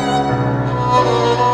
Oh.